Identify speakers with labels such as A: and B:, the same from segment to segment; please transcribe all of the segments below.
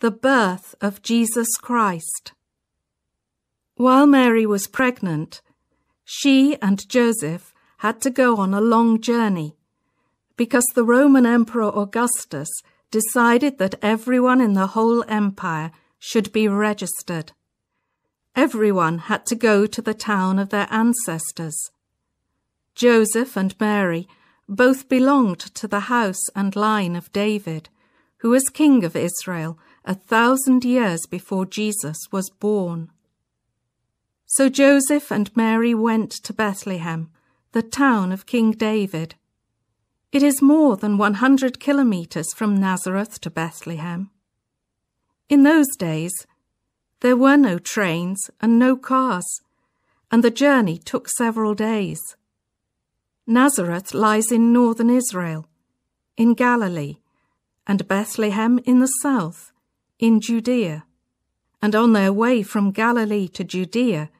A: The birth of Jesus Christ. While Mary was pregnant, she and Joseph had to go on a long journey because the Roman Emperor Augustus decided that everyone in the whole empire should be registered. Everyone had to go to the town of their ancestors. Joseph and Mary both belonged to the house and line of David, who was king of Israel a thousand years before Jesus was born. So Joseph and Mary went to Bethlehem, the town of King David. It is more than 100 kilometers from Nazareth to Bethlehem. In those days, there were no trains and no cars, and the journey took several days. Nazareth lies in northern Israel, in Galilee, and Bethlehem in the south, in Judea. And on their way from Galilee to Judea,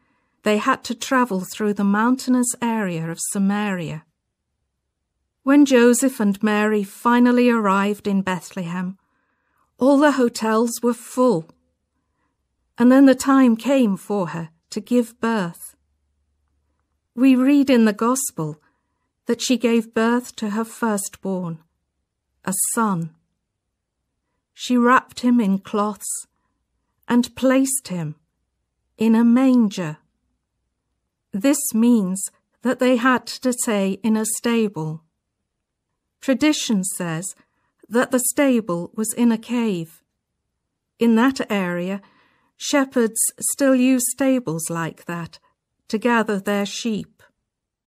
A: they had to travel through the mountainous area of Samaria. When Joseph and Mary finally arrived in Bethlehem, all the hotels were full. And then the time came for her to give birth. We read in the Gospel that she gave birth to her firstborn, a son. She wrapped him in cloths and placed him in a manger. This means that they had to stay in a stable. Tradition says that the stable was in a cave. In that area, shepherds still use stables like that to gather their sheep.